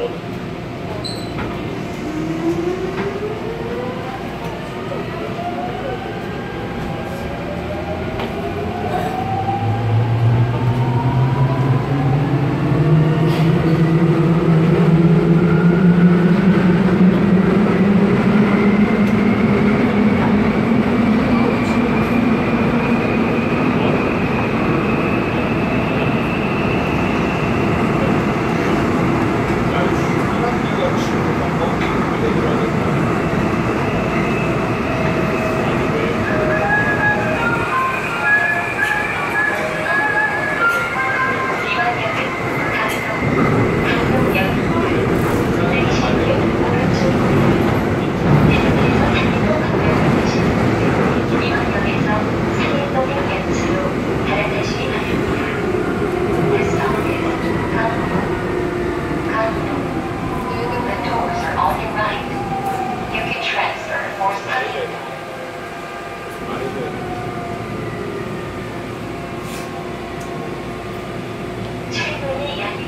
building. 请注意安。